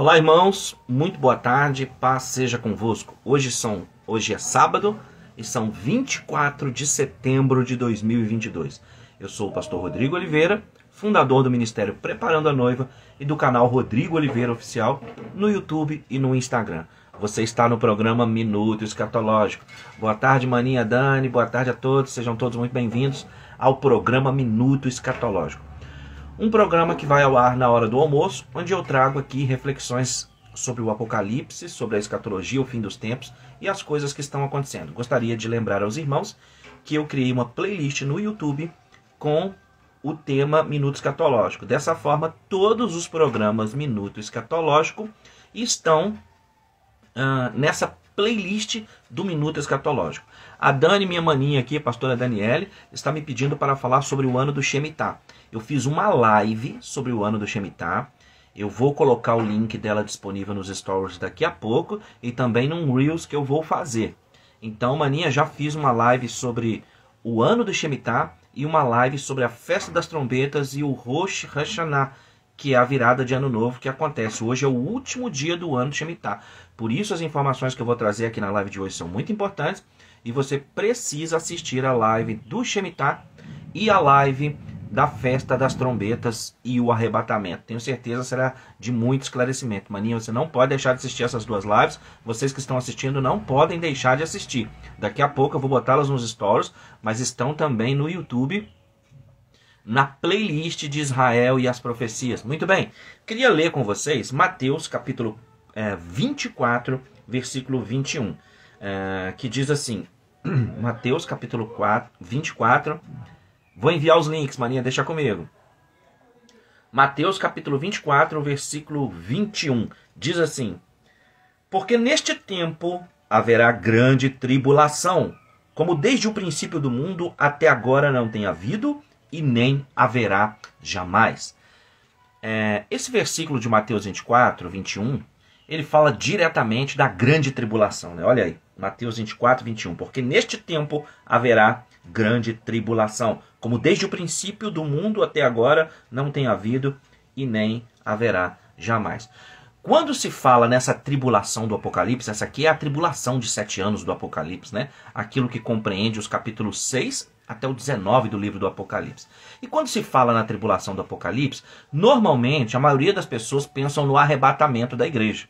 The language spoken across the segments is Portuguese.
Olá, irmãos. Muito boa tarde. Paz seja convosco. Hoje são hoje é sábado e são 24 de setembro de 2022. Eu sou o pastor Rodrigo Oliveira, fundador do ministério Preparando a Noiva e do canal Rodrigo Oliveira Oficial no YouTube e no Instagram. Você está no programa Minuto Escatológico. Boa tarde, maninha Dani. Boa tarde a todos. Sejam todos muito bem-vindos ao programa Minuto Escatológico. Um programa que vai ao ar na hora do almoço, onde eu trago aqui reflexões sobre o Apocalipse, sobre a escatologia, o fim dos tempos e as coisas que estão acontecendo. Gostaria de lembrar aos irmãos que eu criei uma playlist no YouTube com o tema Minuto Escatológico. Dessa forma, todos os programas Minuto Escatológico estão uh, nessa playlist do Minuto Escatológico. A Dani, minha maninha aqui, a pastora Daniele, está me pedindo para falar sobre o ano do Shemitah. Eu fiz uma live sobre o ano do Shemitah. Eu vou colocar o link dela disponível nos stories daqui a pouco e também num Reels que eu vou fazer. Então, maninha, já fiz uma live sobre o ano do Shemitah e uma live sobre a festa das trombetas e o Rosh Hashanah, que é a virada de ano novo que acontece. Hoje é o último dia do ano do Shemitah. Por isso as informações que eu vou trazer aqui na live de hoje são muito importantes e você precisa assistir a live do Shemitah e a live da festa das trombetas e o arrebatamento. Tenho certeza será de muito esclarecimento. Maninha, você não pode deixar de assistir essas duas lives. Vocês que estão assistindo não podem deixar de assistir. Daqui a pouco eu vou botá-las nos stories, mas estão também no YouTube na playlist de Israel e as profecias. Muito bem, queria ler com vocês Mateus capítulo é, 24, versículo 21, é, que diz assim: Mateus capítulo 4, 24 Vou enviar os links, maninha, deixa comigo. Mateus capítulo 24, versículo 21, diz assim: Porque neste tempo haverá grande tribulação, como desde o princípio do mundo até agora não tem havido e nem haverá jamais. É, esse versículo de Mateus 24, 21, ele fala diretamente da grande tribulação. Né? Olha aí, Mateus 24, 21. Porque neste tempo haverá grande tribulação, como desde o princípio do mundo até agora não tem havido e nem haverá jamais. Quando se fala nessa tribulação do Apocalipse, essa aqui é a tribulação de sete anos do Apocalipse, né? Aquilo que compreende os capítulos 6 até o 19 do livro do Apocalipse. E quando se fala na tribulação do Apocalipse, normalmente a maioria das pessoas pensam no arrebatamento da igreja.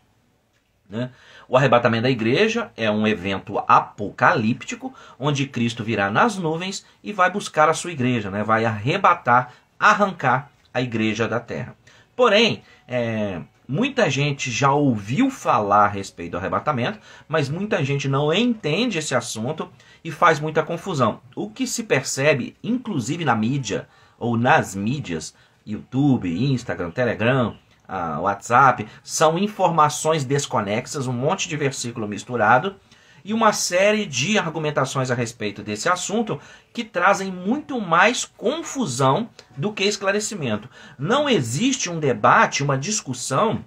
Né? O arrebatamento da igreja é um evento apocalíptico, onde Cristo virá nas nuvens e vai buscar a sua igreja, né? vai arrebatar, arrancar a igreja da terra. Porém, é, muita gente já ouviu falar a respeito do arrebatamento, mas muita gente não entende esse assunto e faz muita confusão. O que se percebe, inclusive na mídia ou nas mídias, YouTube, Instagram, Telegram, uh, WhatsApp, são informações desconexas, um monte de versículo misturado e uma série de argumentações a respeito desse assunto que trazem muito mais confusão do que esclarecimento. Não existe um debate, uma discussão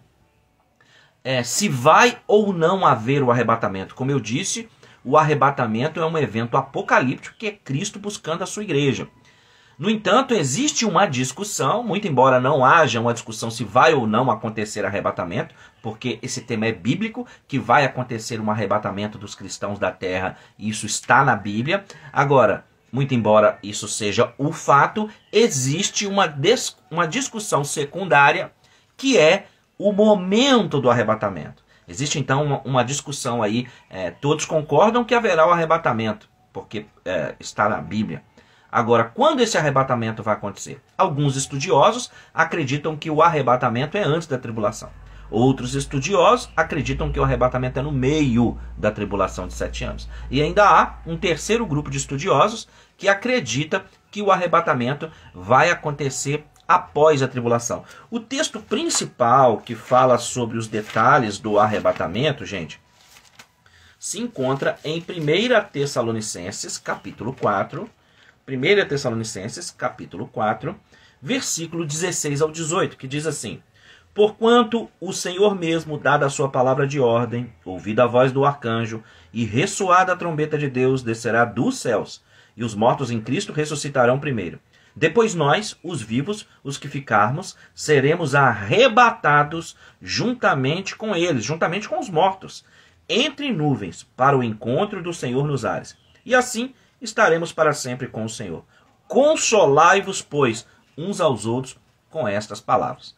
é, se vai ou não haver o arrebatamento. Como eu disse, o arrebatamento é um evento apocalíptico que é Cristo buscando a sua igreja. No entanto, existe uma discussão, muito embora não haja uma discussão se vai ou não acontecer arrebatamento, porque esse tema é bíblico, que vai acontecer um arrebatamento dos cristãos da terra, e isso está na Bíblia. Agora, muito embora isso seja o fato, existe uma, uma discussão secundária que é o momento do arrebatamento. Existe então uma, uma discussão aí, é, todos concordam que haverá o arrebatamento, porque é, está na Bíblia. Agora, quando esse arrebatamento vai acontecer? Alguns estudiosos acreditam que o arrebatamento é antes da tribulação. Outros estudiosos acreditam que o arrebatamento é no meio da tribulação de sete anos. E ainda há um terceiro grupo de estudiosos que acredita que o arrebatamento vai acontecer após a tribulação. O texto principal que fala sobre os detalhes do arrebatamento, gente, se encontra em 1 Tessalonicenses, capítulo 4, 1 Tessalonicenses, capítulo 4, versículo 16 ao 18, que diz assim: Porquanto o Senhor mesmo, dada a sua palavra de ordem, ouvida a voz do arcanjo e ressoada a trombeta de Deus, descerá dos céus, e os mortos em Cristo ressuscitarão primeiro. Depois nós, os vivos, os que ficarmos, seremos arrebatados juntamente com eles, juntamente com os mortos, entre nuvens, para o encontro do Senhor nos ares. E assim estaremos para sempre com o Senhor. Consolai-vos, pois, uns aos outros com estas palavras.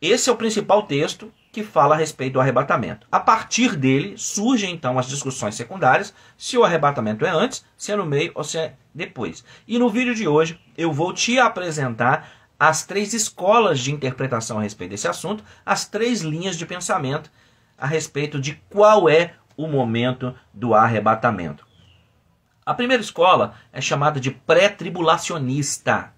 Esse é o principal texto que fala a respeito do arrebatamento. A partir dele surgem então as discussões secundárias, se o arrebatamento é antes, se é no meio ou se é depois. E no vídeo de hoje eu vou te apresentar as três escolas de interpretação a respeito desse assunto, as três linhas de pensamento a respeito de qual é o momento do arrebatamento. A primeira escola é chamada de pré-tribulacionista.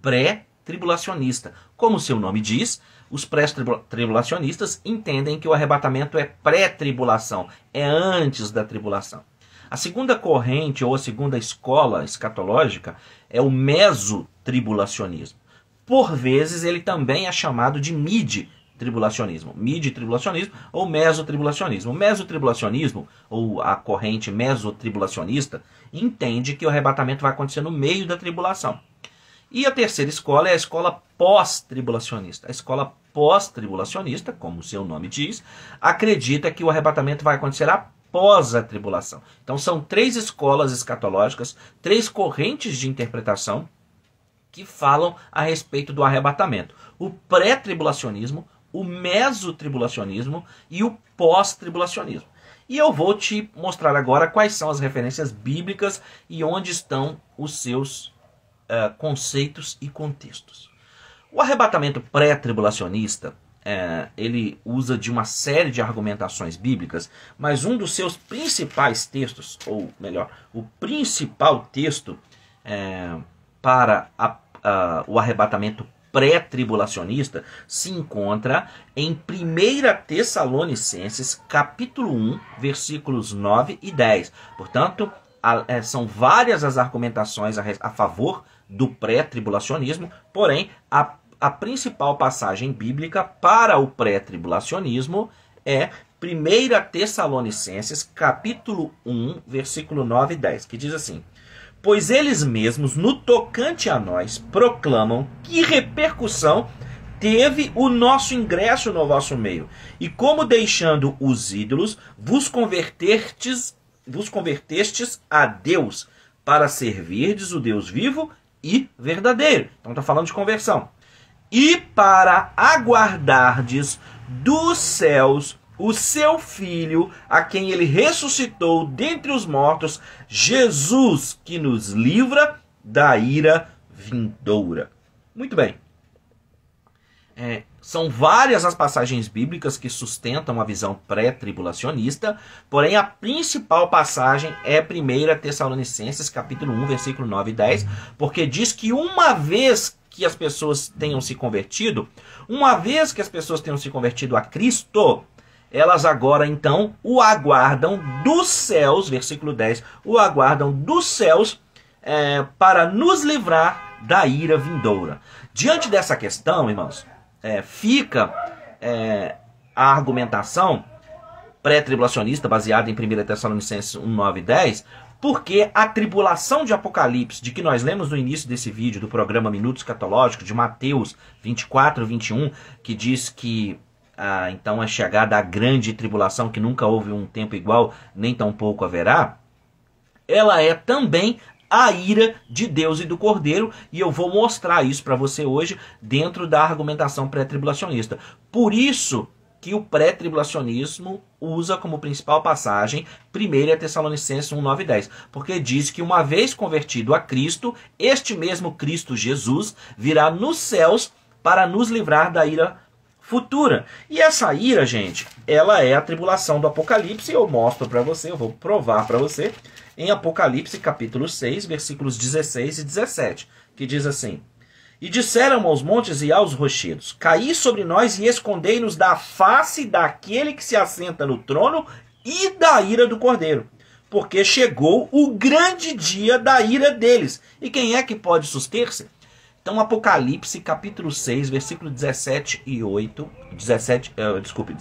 Pré-tribulacionista. Como seu nome diz, os pré-tribulacionistas entendem que o arrebatamento é pré-tribulação, é antes da tribulação. A segunda corrente ou a segunda escola escatológica é o mesotribulacionismo. Por vezes ele também é chamado de mid-tribulacionismo, mid-tribulacionismo ou mesotribulacionismo. O mesotribulacionismo ou a corrente mesotribulacionista entende que o arrebatamento vai acontecer no meio da tribulação. E a terceira escola é a escola pós-tribulacionista. A escola pós-tribulacionista, como o seu nome diz, acredita que o arrebatamento vai acontecer após a tribulação. Então são três escolas escatológicas, três correntes de interpretação que falam a respeito do arrebatamento: o pré-tribulacionismo, o mesotribulacionismo e o pós-tribulacionismo. E eu vou te mostrar agora quais são as referências bíblicas e onde estão os seus uh, conceitos e contextos. O arrebatamento pré-tribulacionista é, ele usa de uma série de argumentações bíblicas, mas um dos seus principais textos, ou melhor, o principal texto é, para a, o arrebatamento pré-tribulacionista se encontra em 1 Tessalonicenses, capítulo 1, versículos 9 e 10. Portanto, é, são várias as argumentações a, a favor do pré-tribulacionismo, porém, a a principal passagem bíblica para o pré-tribulacionismo é 1 Tessalonicenses, capítulo 1, versículo 9 e 10, que diz assim: Pois eles mesmos, no tocante a nós, proclamam que repercussão teve o nosso ingresso no vosso meio, e como deixando os ídolos, vos convertertes, vos convertestes a Deus, para servirdes o Deus vivo e verdadeiro. Então está falando de conversão e para aguardardes dos céus o seu filho, a quem ele ressuscitou dentre os mortos, Jesus, que nos livra da ira vindoura. Muito bem. É, são várias as passagens bíblicas que sustentam a visão pré-tribulacionista, porém a principal passagem é 1 Tessalonicenses, capítulo 1, versículo 9 e 10, porque diz que uma vez que as pessoas tenham se convertido, uma vez que as pessoas tenham se convertido a Cristo, elas agora então o aguardam dos céus, versículo 10, o aguardam dos céus é, para nos livrar da ira vindoura. Diante dessa questão, irmãos, é, fica é, a argumentação pré-tribulacionista baseada em 1 Tessalonicenses 1, 9 e 10, porque a tribulação de Apocalipse, de que nós lemos no início desse vídeo do programa Minutos Catológicos, de Mateus 24 21, que diz que ah, então é chegada a grande tribulação, que nunca houve um tempo igual, nem tampouco haverá, ela é também a ira de Deus e do Cordeiro, e eu vou mostrar isso para você hoje dentro da argumentação pré-tribulacionista. Por isso, que o pré-tribulacionismo usa como principal passagem 1 Tessalonicenses 1, 9 e 10, porque diz que uma vez convertido a Cristo, este mesmo Cristo Jesus virá nos céus para nos livrar da ira futura. E essa ira, gente, ela é a tribulação do Apocalipse, eu mostro para você, eu vou provar para você, em Apocalipse capítulo 6, versículos 16 e 17, que diz assim: e disseram aos montes e aos rochedos: Caí sobre nós e escondei-nos da face daquele que se assenta no trono e da ira do cordeiro. Porque chegou o grande dia da ira deles. E quem é que pode suster-se? Então, Apocalipse, capítulo 6, versículo 17 e 8, 17, uh, desculpe,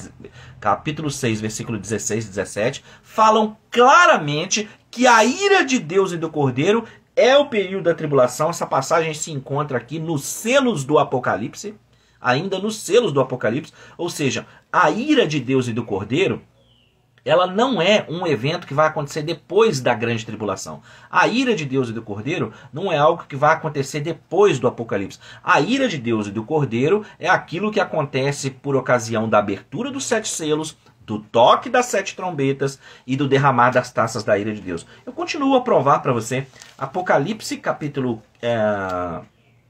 capítulo 6, versículo 16 e 17, falam claramente que a ira de Deus e do Cordeiro é o período da tribulação. Essa passagem se encontra aqui nos selos do Apocalipse, ainda nos selos do Apocalipse, ou seja, a ira de Deus e do Cordeiro ela não é um evento que vai acontecer depois da grande tribulação. A ira de Deus e do Cordeiro não é algo que vai acontecer depois do Apocalipse. A ira de Deus e do Cordeiro é aquilo que acontece por ocasião da abertura dos sete selos, do toque das sete trombetas e do derramar das taças da ira de Deus. Eu continuo a provar para você. Apocalipse capítulo é,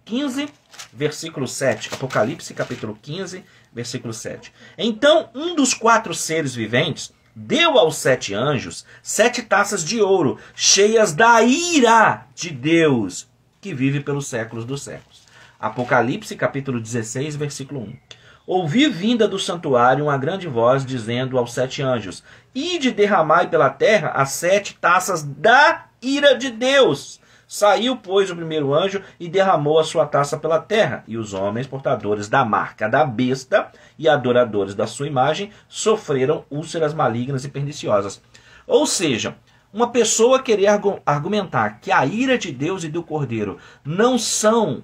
15, versículo 7. Apocalipse capítulo 15, versículo 7. Então, um dos quatro seres viventes deu aos sete anjos sete taças de ouro, cheias da ira de Deus, que vive pelos séculos dos séculos. Apocalipse capítulo 16, versículo 1. Ouvi vinda do santuário uma grande voz dizendo aos sete anjos: Ide derramai pela terra as sete taças da ira de Deus. Saiu, pois, o primeiro anjo e derramou a sua taça pela terra, e os homens portadores da marca da besta e adoradores da sua imagem sofreram úlceras malignas e perniciosas. Ou seja, uma pessoa querer argumentar que a ira de Deus e do Cordeiro não são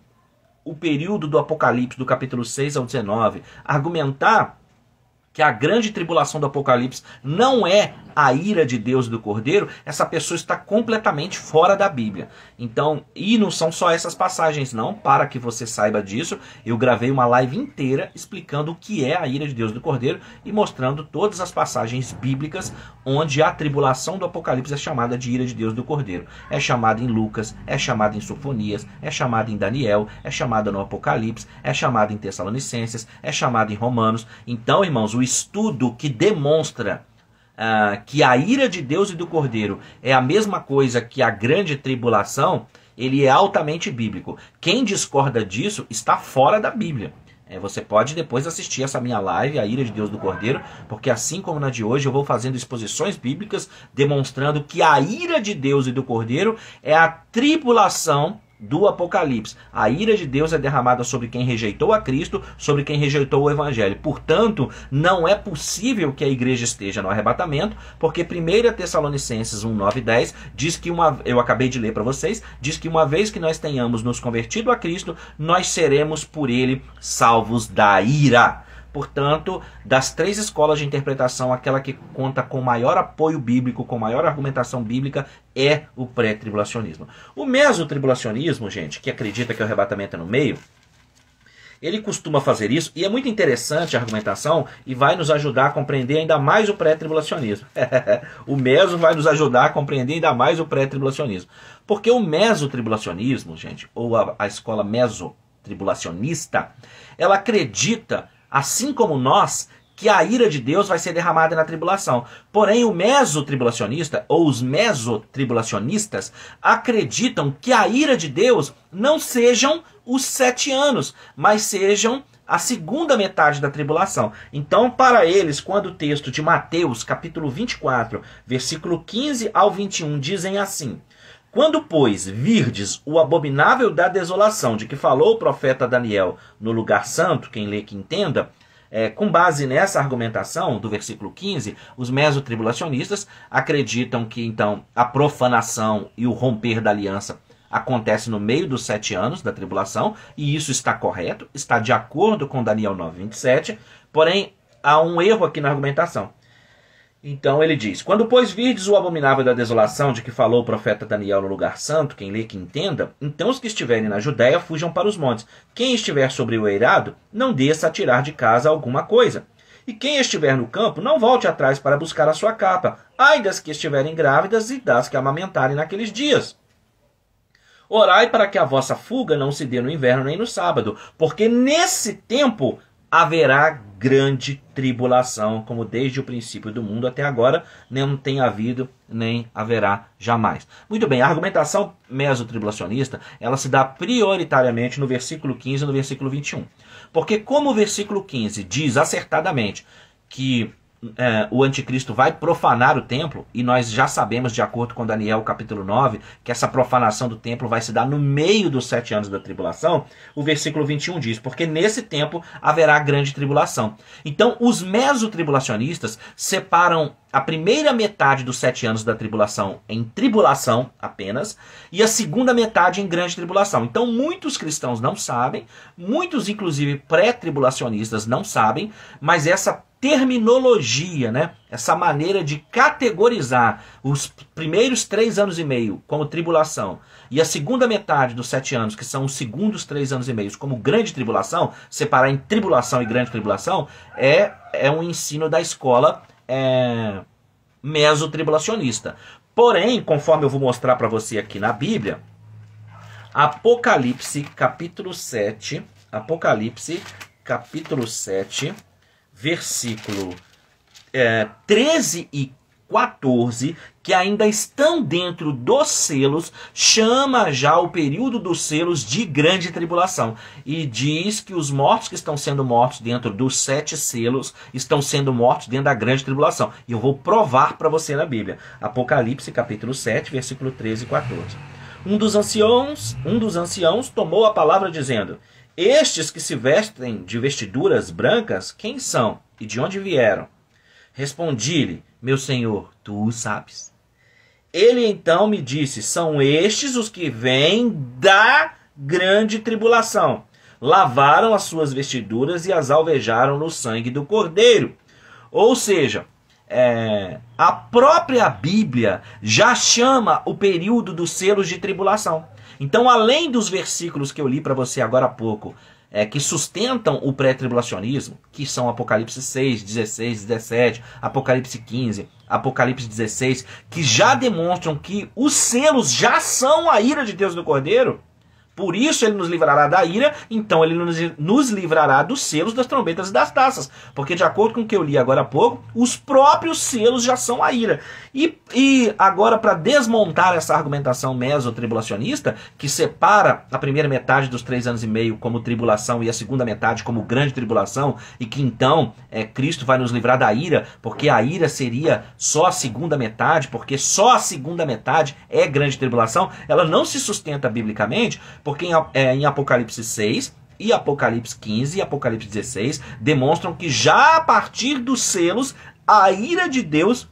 o período do Apocalipse, do capítulo 6 ao 19, argumentar que a grande tribulação do Apocalipse não é a ira de Deus do Cordeiro, essa pessoa está completamente fora da Bíblia. Então, e não são só essas passagens, não. Para que você saiba disso, eu gravei uma live inteira explicando o que é a ira de Deus do Cordeiro e mostrando todas as passagens bíblicas onde a tribulação do Apocalipse é chamada de ira de Deus do Cordeiro. É chamada em Lucas, é chamada em Sofonias, é chamada em Daniel, é chamada no Apocalipse, é chamada em Tessalonicenses, é chamada em Romanos. Então, irmãos, o estudo que demonstra uh, que a ira de Deus e do Cordeiro é a mesma coisa que a grande tribulação, ele é altamente bíblico. Quem discorda disso está fora da Bíblia. É, você pode depois assistir essa minha live, A Ira de Deus do Cordeiro, porque assim como na de hoje, eu vou fazendo exposições bíblicas demonstrando que a ira de Deus e do Cordeiro é a tribulação do Apocalipse. A ira de Deus é derramada sobre quem rejeitou a Cristo, sobre quem rejeitou o Evangelho. Portanto, não é possível que a igreja esteja no arrebatamento, porque 1 Tessalonicenses 1, 9 e 10 diz que uma. Eu acabei de ler para vocês, diz que uma vez que nós tenhamos nos convertido a Cristo, nós seremos por ele salvos da ira. Portanto, das três escolas de interpretação, aquela que conta com maior apoio bíblico, com maior argumentação bíblica, é o pré-tribulacionismo. O mesotribulacionismo, gente, que acredita que o arrebatamento é no meio, ele costuma fazer isso e é muito interessante a argumentação e vai nos ajudar a compreender ainda mais o pré-tribulacionismo. o meso vai nos ajudar a compreender ainda mais o pré-tribulacionismo. Porque o mesotribulacionismo, gente, ou a, a escola mesotribulacionista, ela acredita assim como nós, que a ira de Deus vai ser derramada na tribulação. Porém, o mesotribulacionista ou os mesotribulacionistas acreditam que a ira de Deus não sejam os sete anos, mas sejam a segunda metade da tribulação. Então, para eles, quando o texto de Mateus, capítulo 24, versículo 15 ao 21 dizem assim: quando, pois, virdes o abominável da desolação de que falou o profeta Daniel no lugar santo, quem lê que entenda, é, com base nessa argumentação do versículo 15, os mesotribulacionistas acreditam que então a profanação e o romper da aliança acontece no meio dos sete anos da tribulação, e isso está correto, está de acordo com Daniel 9,27, porém há um erro aqui na argumentação. Então ele diz: Quando, pois, virdes o abominável da desolação de que falou o profeta Daniel no lugar santo, quem lê que entenda, então os que estiverem na Judéia fujam para os montes. Quem estiver sobre o eirado, não desça a tirar de casa alguma coisa. E quem estiver no campo, não volte atrás para buscar a sua capa. Ai das que estiverem grávidas e das que amamentarem naqueles dias. Orai para que a vossa fuga não se dê no inverno nem no sábado, porque nesse tempo haverá grande tribulação, como desde o princípio do mundo até agora não tem havido nem haverá jamais. Muito bem, a argumentação mesotribulacionista, ela se dá prioritariamente no versículo 15 e no versículo 21. Porque como o versículo 15 diz acertadamente que é, o anticristo vai profanar o templo, e nós já sabemos, de acordo com Daniel capítulo 9, que essa profanação do templo vai se dar no meio dos sete anos da tribulação, o versículo 21 diz, porque nesse tempo haverá grande tribulação. Então, os mesotribulacionistas separam a primeira metade dos sete anos da tribulação em tribulação apenas, e a segunda metade em grande tribulação. Então, muitos cristãos não sabem, muitos, inclusive pré-tribulacionistas, não sabem, mas essa terminologia, né? essa maneira de categorizar os primeiros três anos e meio como tribulação e a segunda metade dos sete anos, que são os segundos três anos e meio, como grande tribulação, separar em tribulação e grande tribulação, é, é um ensino da escola é, mesotribulacionista. Porém, conforme eu vou mostrar para você aqui na Bíblia, Apocalipse capítulo 7, Apocalipse capítulo 7, versículo é, 13 e 14, que ainda estão dentro dos selos, chama já o período dos selos de grande tribulação. E diz que os mortos que estão sendo mortos dentro dos sete selos estão sendo mortos dentro da grande tribulação. E eu vou provar para você na Bíblia. Apocalipse capítulo 7, versículo 13 e 14. Um dos anciãos, um dos anciãos tomou a palavra dizendo: estes que se vestem de vestiduras brancas, quem são e de onde vieram? Respondi-lhe, meu senhor, tu sabes. Ele então me disse: São estes os que vêm da grande tribulação. Lavaram as suas vestiduras e as alvejaram no sangue do cordeiro. Ou seja, é, a própria Bíblia já chama o período dos selos de tribulação. Então, além dos versículos que eu li para você agora há pouco, é, que sustentam o pré-tribulacionismo, que são Apocalipse 6, 16, 17, Apocalipse 15, Apocalipse 16, que já demonstram que os selos já são a ira de Deus do Cordeiro, por isso ele nos livrará da ira, então ele nos, livrará dos selos, das trombetas e das taças. Porque, de acordo com o que eu li agora há pouco, os próprios selos já são a ira. E, e agora, para desmontar essa argumentação mesotribulacionista, que separa a primeira metade dos três anos e meio como tribulação e a segunda metade como grande tribulação, e que então é, Cristo vai nos livrar da ira, porque a ira seria só a segunda metade, porque só a segunda metade é grande tribulação, ela não se sustenta biblicamente porque em, é, em Apocalipse 6 e Apocalipse 15 e Apocalipse 16 demonstram que já a partir dos selos, a ira de Deus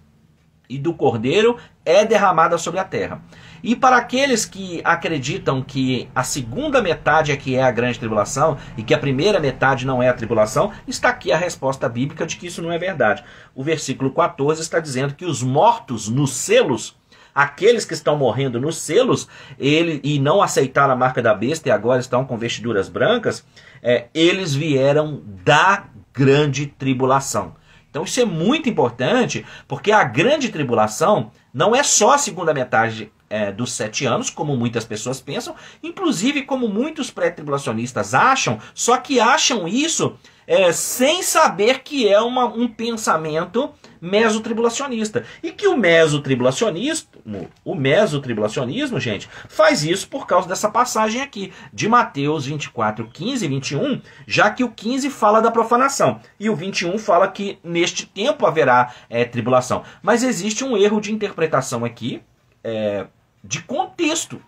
e do Cordeiro é derramada sobre a terra. E para aqueles que acreditam que a segunda metade é que é a grande tribulação e que a primeira metade não é a tribulação, está aqui a resposta bíblica de que isso não é verdade. O versículo 14 está dizendo que os mortos nos selos Aqueles que estão morrendo nos selos ele, e não aceitaram a marca da besta e agora estão com vestiduras brancas, é, eles vieram da grande tribulação. Então isso é muito importante, porque a grande tribulação não é só a segunda metade é, dos sete anos, como muitas pessoas pensam, inclusive como muitos pré-tribulacionistas acham, só que acham isso é, sem saber que é uma, um pensamento mesotribulacionista. E que o mesotribulacionismo, o mesotribulacionismo, gente, faz isso por causa dessa passagem aqui, de Mateus 24, 15 e 21, já que o 15 fala da profanação e o 21 fala que neste tempo haverá é, tribulação. Mas existe um erro de interpretação aqui, é, de contexto,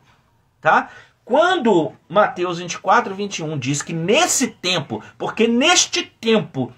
tá? Quando Mateus 24, 21 diz que nesse tempo, porque neste tempo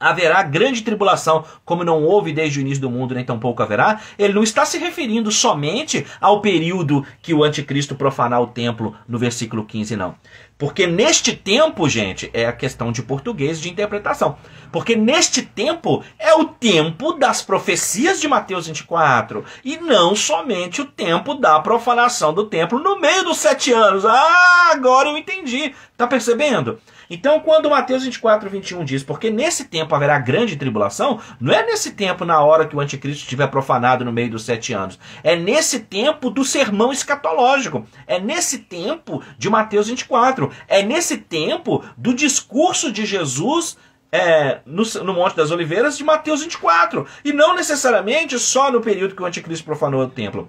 haverá grande tribulação, como não houve desde o início do mundo, nem tampouco haverá, ele não está se referindo somente ao período que o anticristo profanar o templo no versículo 15, não. Porque neste tempo, gente, é a questão de português de interpretação. Porque neste tempo é o tempo das profecias de Mateus 24 e não somente o tempo da profanação do templo no meio dos sete anos. Ah, agora eu entendi. Tá percebendo? Então, quando Mateus 24, 21 diz, porque nesse tempo haverá grande tribulação, não é nesse tempo na hora que o anticristo estiver profanado no meio dos sete anos. É nesse tempo do sermão escatológico. É nesse tempo de Mateus 24. É nesse tempo do discurso de Jesus é, no, no, Monte das Oliveiras de Mateus 24. E não necessariamente só no período que o anticristo profanou o templo.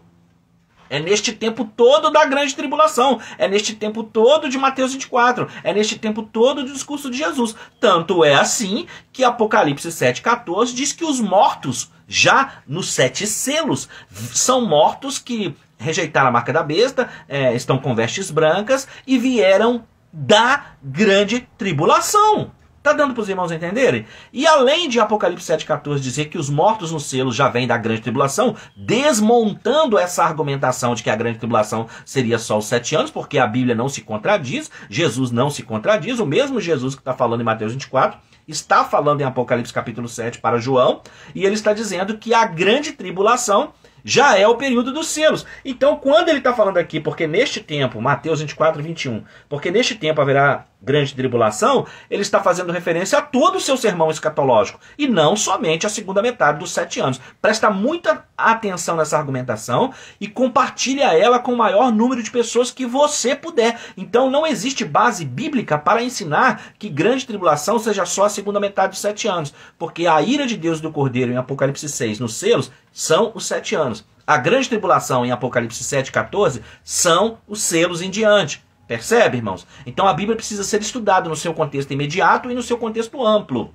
É neste tempo todo da grande tribulação. É neste tempo todo de Mateus 24. É neste tempo todo do discurso de Jesus. Tanto é assim que Apocalipse 7,14 diz que os mortos, já nos sete selos, são mortos que rejeitaram a marca da besta, é, estão com vestes brancas e vieram da grande tribulação. Tá dando para os irmãos entenderem? E além de Apocalipse 7,14 dizer que os mortos no selo já vêm da grande tribulação, desmontando essa argumentação de que a grande tribulação seria só os sete anos, porque a Bíblia não se contradiz, Jesus não se contradiz, o mesmo Jesus que está falando em Mateus 24 está falando em Apocalipse capítulo 7 para João, e ele está dizendo que a grande tribulação já é o período dos selos. Então, quando ele está falando aqui, porque neste tempo, Mateus 24, 21, porque neste tempo haverá grande tribulação, ele está fazendo referência a todo o seu sermão escatológico e não somente a segunda metade dos sete anos. Presta muita atenção nessa argumentação e compartilha ela com o maior número de pessoas que você puder. Então não existe base bíblica para ensinar que grande tribulação seja só a segunda metade dos sete anos, porque a ira de Deus do Cordeiro em Apocalipse 6 nos selos são os sete anos. A grande tribulação em Apocalipse 7, 14 são os selos em diante. Percebe, irmãos? Então a Bíblia precisa ser estudada no seu contexto imediato e no seu contexto amplo.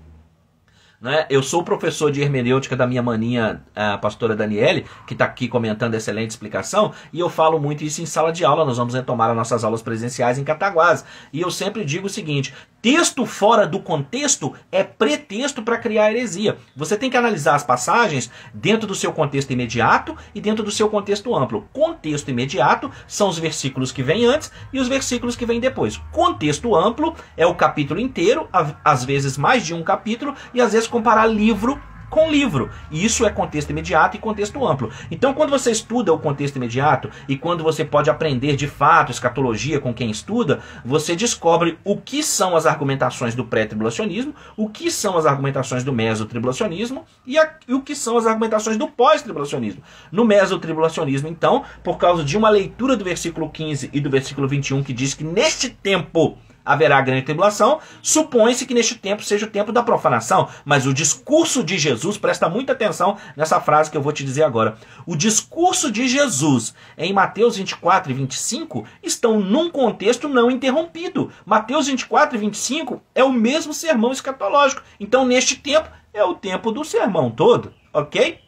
Né? Eu sou professor de hermenêutica da minha maninha, a pastora Daniele, que está aqui comentando excelente explicação, e eu falo muito isso em sala de aula. Nós vamos retomar as nossas aulas presenciais em Cataguás. E eu sempre digo o seguinte: texto fora do contexto é pretexto para criar heresia. Você tem que analisar as passagens dentro do seu contexto imediato e dentro do seu contexto amplo. Contexto imediato são os versículos que vêm antes e os versículos que vêm depois. Contexto amplo é o capítulo inteiro, às vezes mais de um capítulo, e às vezes comparar livro com livro. E isso é contexto imediato e contexto amplo. Então, quando você estuda o contexto imediato e quando você pode aprender de fato escatologia com quem estuda, você descobre o que são as argumentações do pré-tribulacionismo, o que são as argumentações do mesotribulacionismo e, a, e o que são as argumentações do pós-tribulacionismo. No mesotribulacionismo, então, por causa de uma leitura do versículo 15 e do versículo 21 que diz que neste tempo haverá grande tribulação, supõe-se que neste tempo seja o tempo da profanação. Mas o discurso de Jesus, presta muita atenção nessa frase que eu vou te dizer agora. O discurso de Jesus em Mateus 24 e 25 estão num contexto não interrompido. Mateus 24 e 25 é o mesmo sermão escatológico. Então, neste tempo, é o tempo do sermão todo, ok?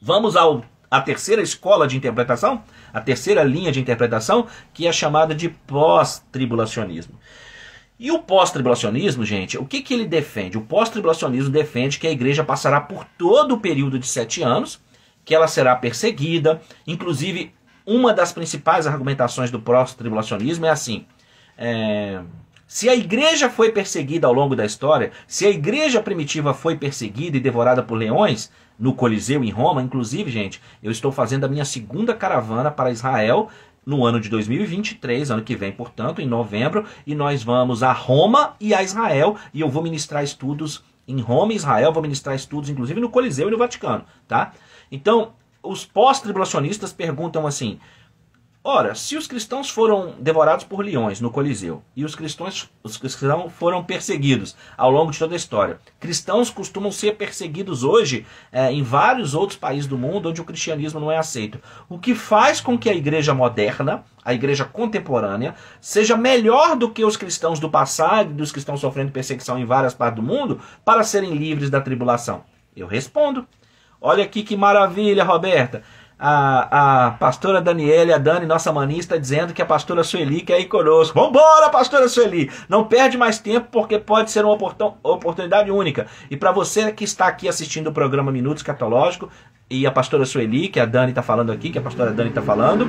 Vamos ao a terceira escola de interpretação, a terceira linha de interpretação, que é chamada de pós-tribulacionismo. E o pós-tribulacionismo, gente, o que, que ele defende? O pós-tribulacionismo defende que a igreja passará por todo o período de sete anos, que ela será perseguida. Inclusive, uma das principais argumentações do pós-tribulacionismo é assim: é, se a igreja foi perseguida ao longo da história, se a igreja primitiva foi perseguida e devorada por leões, no Coliseu em Roma. Inclusive, gente, eu estou fazendo a minha segunda caravana para Israel no ano de 2023, ano que vem, portanto, em novembro, e nós vamos a Roma e a Israel, e eu vou ministrar estudos em Roma e Israel, vou ministrar estudos inclusive no Coliseu e no Vaticano, tá? Então, os pós-tribulacionistas perguntam assim: Ora, se os cristãos foram devorados por leões no Coliseu e os cristãos, os cristãos foram perseguidos ao longo de toda a história, cristãos costumam ser perseguidos hoje é, em vários outros países do mundo onde o cristianismo não é aceito. O que faz com que a igreja moderna, a igreja contemporânea, seja melhor do que os cristãos do passado, dos que estão sofrendo perseguição em várias partes do mundo, para serem livres da tribulação? Eu respondo. Olha aqui que maravilha, Roberta a, a pastora Daniela, a Dani, nossa maninha, está dizendo que a pastora Sueli quer ir conosco. Vambora, pastora Sueli! Não perde mais tempo porque pode ser uma oportunidade única. E para você que está aqui assistindo o programa Minutos Catológico, e a pastora Sueli, que a Dani está falando aqui, que a pastora Dani está falando,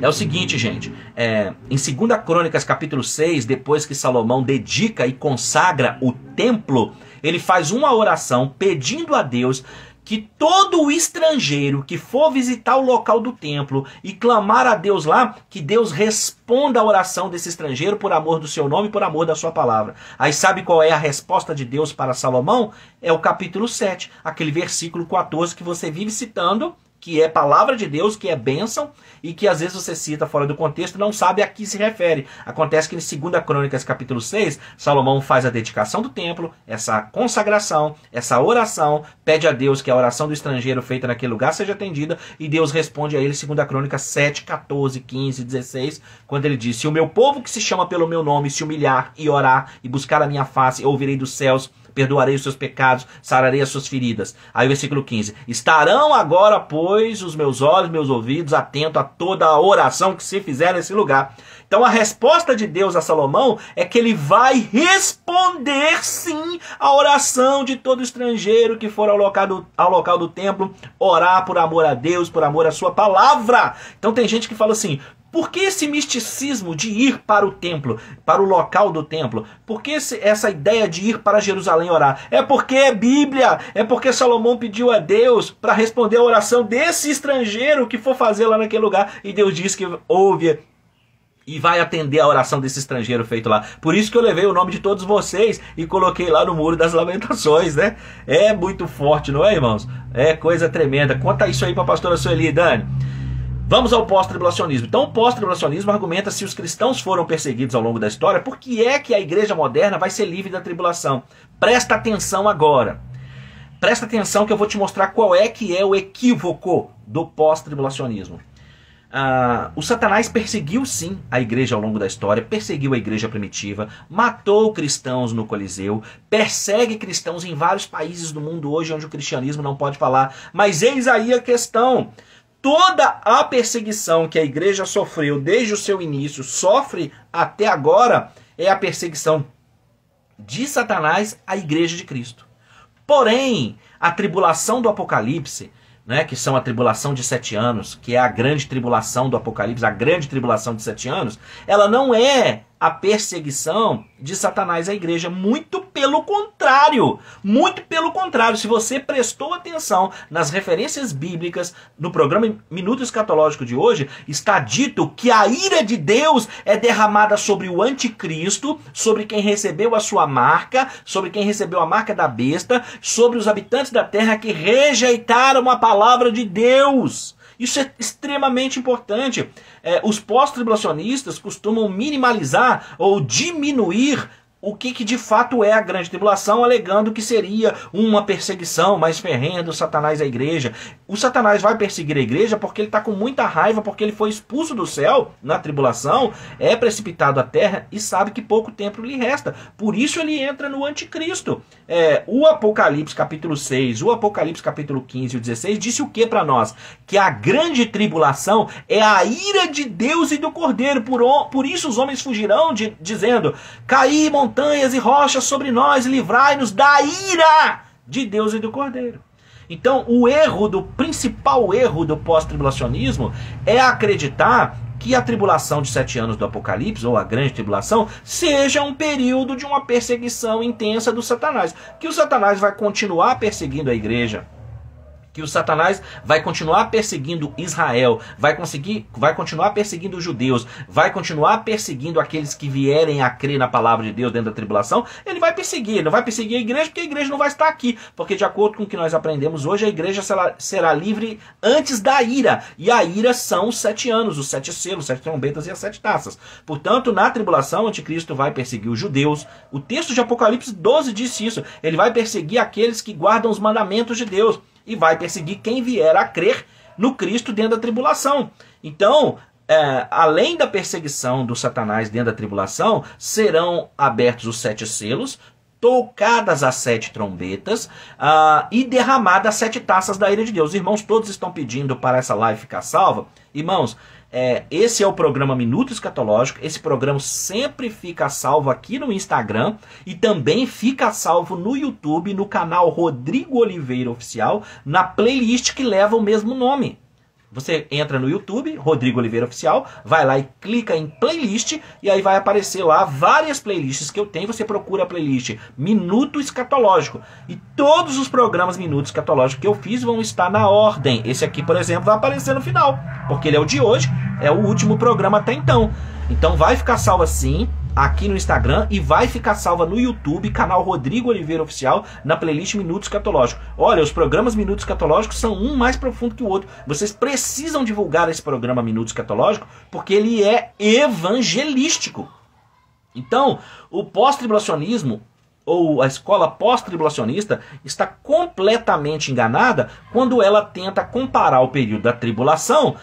é o seguinte, gente. É, em 2 Crônicas, capítulo 6, depois que Salomão dedica e consagra o templo, ele faz uma oração pedindo a Deus que todo estrangeiro que for visitar o local do templo e clamar a Deus lá, que Deus responda a oração desse estrangeiro por amor do seu nome e por amor da sua palavra. Aí sabe qual é a resposta de Deus para Salomão? É o capítulo 7, aquele versículo 14 que você vive citando que é palavra de Deus, que é bênção, e que às vezes você cita fora do contexto não sabe a que se refere. Acontece que em 2 Crônicas, capítulo 6, Salomão faz a dedicação do templo, essa consagração, essa oração, pede a Deus que a oração do estrangeiro feita naquele lugar seja atendida, e Deus responde a ele, 2 Crônicas 7, 14, 15, 16, quando ele diz: Se o meu povo que se chama pelo meu nome se humilhar e orar e buscar a minha face, ouvirei dos céus perdoarei os seus pecados, sararei as suas feridas. Aí o versículo 15: Estarão agora, pois, os meus olhos, meus ouvidos atentos a toda a oração que se fizer nesse lugar. Então a resposta de Deus a Salomão é que ele vai responder sim à oração de todo estrangeiro que for ao local do, ao local do templo, orar por amor a Deus, por amor à sua palavra. Então tem gente que fala assim: por que esse misticismo de ir para o templo, para o local do templo? Por que esse, essa ideia de ir para Jerusalém orar? É porque é Bíblia, é porque Salomão pediu a Deus para responder a oração desse estrangeiro que for fazer lá naquele lugar. E Deus disse que ouve e vai atender a oração desse estrangeiro feito lá. Por isso que eu levei o nome de todos vocês e coloquei lá no muro das lamentações, né? É muito forte, não é, irmãos? É coisa tremenda. Conta isso aí para a pastora Sueli, Dani. Vamos ao pós-tribulacionismo. Então, o pós-tribulacionismo argumenta se os cristãos foram perseguidos ao longo da história, por que é que a igreja moderna vai ser livre da tribulação? Presta atenção agora. Presta atenção que eu vou te mostrar qual é que é o equívoco do pós-tribulacionismo. Ah, o Satanás perseguiu sim a igreja ao longo da história, perseguiu a igreja primitiva, matou cristãos no Coliseu, persegue cristãos em vários países do mundo hoje onde o cristianismo não pode falar. Mas eis aí a questão toda a perseguição que a igreja sofreu desde o seu início, sofre até agora, é a perseguição de Satanás à igreja de Cristo. Porém, a tribulação do Apocalipse, né, que são a tribulação de sete anos, que é a grande tribulação do Apocalipse, a grande tribulação de sete anos, ela não é a perseguição de Satanás à igreja. Muito pelo contrário. Muito pelo contrário. Se você prestou atenção nas referências bíblicas no programa Minuto Escatológico de hoje, está dito que a ira de Deus é derramada sobre o anticristo, sobre quem recebeu a sua marca, sobre quem recebeu a marca da besta, sobre os habitantes da terra que rejeitaram a palavra de Deus. Isso é extremamente importante. É, os pós-tribulacionistas costumam minimalizar ou diminuir o que, que, de fato é a grande tribulação, alegando que seria uma perseguição mais ferrenha do Satanás à igreja. O Satanás vai perseguir a igreja porque ele está com muita raiva, porque ele foi expulso do céu na tribulação, é precipitado à terra e sabe que pouco tempo lhe resta. Por isso ele entra no anticristo. É, o Apocalipse capítulo 6, o Apocalipse capítulo 15 e o 16 disse o que para nós? Que a grande tribulação é a ira de Deus e do Cordeiro. Por, por isso os homens fugirão, de, dizendo: Caí, montanha montanhas e rochas sobre nós, e livrai-nos da ira de Deus e do Cordeiro. Então, o erro do principal erro do pós-tribulacionismo é acreditar que a tribulação de sete anos do Apocalipse, ou a grande tribulação, seja um período de uma perseguição intensa do Satanás. Que o Satanás vai continuar perseguindo a igreja que o Satanás vai continuar perseguindo Israel, vai conseguir, vai continuar perseguindo os judeus, vai continuar perseguindo aqueles que vierem a crer na palavra de Deus dentro da tribulação, ele vai perseguir, ele não vai perseguir a igreja porque a igreja não vai estar aqui, porque de acordo com o que nós aprendemos hoje, a igreja será, será livre antes da ira, e a ira são os sete anos, os sete selos, sete trombetas e as sete taças. Portanto, na tribulação, o anticristo vai perseguir os judeus. O texto de Apocalipse 12 disse isso, ele vai perseguir aqueles que guardam os mandamentos de Deus e vai perseguir quem vier a crer no Cristo dentro da tribulação. Então, é, além da perseguição do Satanás dentro da tribulação, serão abertos os sete selos, tocadas as sete trombetas uh, e derramadas as sete taças da ira de Deus. Irmãos, todos estão pedindo para essa live ficar salva. Irmãos, é, esse é o programa Minuto Escatológico. Esse programa sempre fica salvo aqui no Instagram e também fica salvo no YouTube, no canal Rodrigo Oliveira Oficial, na playlist que leva o mesmo nome. Você entra no YouTube, Rodrigo Oliveira Oficial, vai lá e clica em playlist e aí vai aparecer lá várias playlists que eu tenho. Você procura a playlist Minuto Escatológico. E todos os programas Minuto Escatológico que eu fiz vão estar na ordem. Esse aqui, por exemplo, vai aparecer no final, porque ele é o de hoje, é o último programa até então. Então vai ficar salvo assim. Aqui no Instagram e vai ficar salva no YouTube, canal Rodrigo Oliveira Oficial, na playlist Minutos Catológico. Olha, os programas Minutos Catológicos são um mais profundo que o outro. Vocês precisam divulgar esse programa Minutos Catológico porque ele é evangelístico. Então, o pós-tribulacionismo ou a escola pós-tribulacionista está completamente enganada quando ela tenta comparar o período da tribulação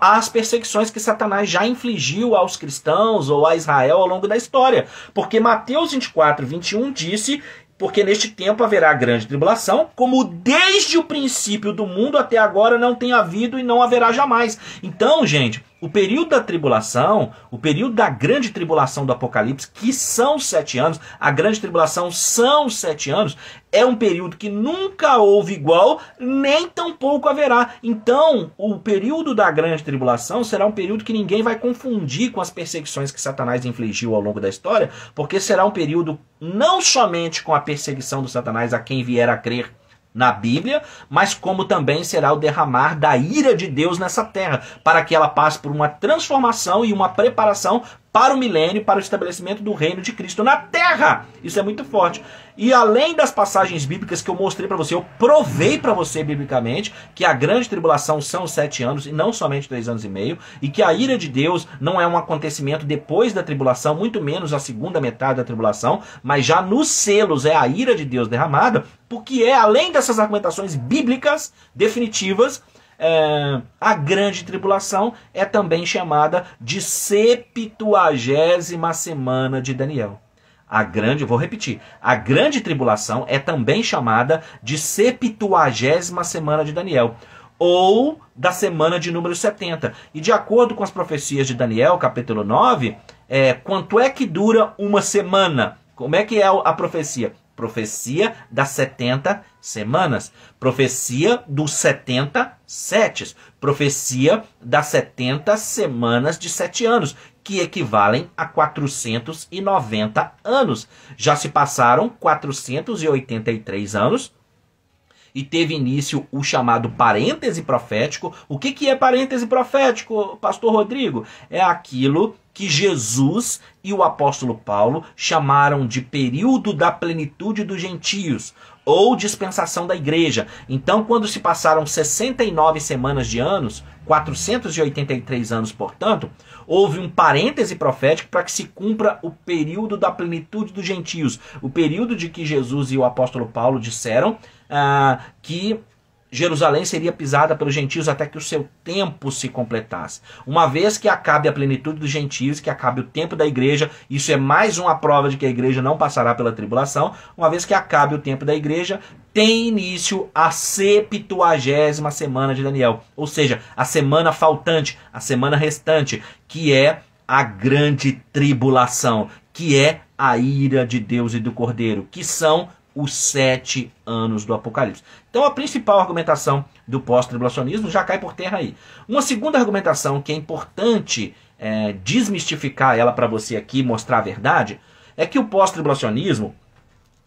às perseguições que Satanás já infligiu aos cristãos ou a Israel ao longo da história. Porque Mateus 24, 21 disse porque neste tempo haverá grande tribulação, como desde o princípio do mundo até agora não tem havido e não haverá jamais. Então, gente, o período da tribulação, o período da grande tribulação do Apocalipse, que são sete anos, a grande tribulação são sete anos, é um período que nunca houve igual, nem tampouco haverá. Então, o período da grande tribulação será um período que ninguém vai confundir com as perseguições que Satanás infligiu ao longo da história, porque será um período não somente com a perseguição do Satanás a quem vier a crer na Bíblia, mas como também será o derramar da ira de Deus nessa terra, para que ela passe por uma transformação e uma preparação para o milênio, para o estabelecimento do reino de Cristo na terra. Isso é muito forte. E além das passagens bíblicas que eu mostrei para você, eu provei para você biblicamente que a grande tribulação são sete anos e não somente três anos e meio, e que a ira de Deus não é um acontecimento depois da tribulação, muito menos a segunda metade da tribulação, mas já nos selos é a ira de Deus derramada, porque é além dessas argumentações bíblicas definitivas é, a grande tribulação é também chamada de septuagésima semana de Daniel. A grande, vou repetir, a grande tribulação é também chamada de septuagésima semana de Daniel, ou da semana de número 70. E de acordo com as profecias de Daniel, capítulo 9, é, quanto é que dura uma semana? Como é que é a profecia? Profecia das 70 semanas. Profecia dos 70 setes. Profecia das 70 semanas de sete anos, que equivalem a 490 anos. Já se passaram 483 anos e teve início o chamado parêntese profético. O que, que é parêntese profético, Pastor Rodrigo? É aquilo que Jesus e o apóstolo Paulo chamaram de período da plenitude dos gentios ou dispensação da igreja. Então, quando se passaram 69 semanas de anos, 483 anos, portanto, houve um parêntese profético para que se cumpra o período da plenitude dos gentios, o período de que Jesus e o apóstolo Paulo disseram ah, que Jerusalém seria pisada pelos gentios até que o seu tempo se completasse. Uma vez que acabe a plenitude dos gentios, que acabe o tempo da igreja, isso é mais uma prova de que a igreja não passará pela tribulação. Uma vez que acabe o tempo da igreja, tem início a septuagésima semana de Daniel, ou seja, a semana faltante, a semana restante, que é a grande tribulação, que é a ira de Deus e do Cordeiro, que são os sete anos do Apocalipse. Então a principal argumentação do pós-tribulacionismo já cai por terra aí. Uma segunda argumentação que é importante é, desmistificar ela para você aqui, mostrar a verdade, é que o pós-tribulacionismo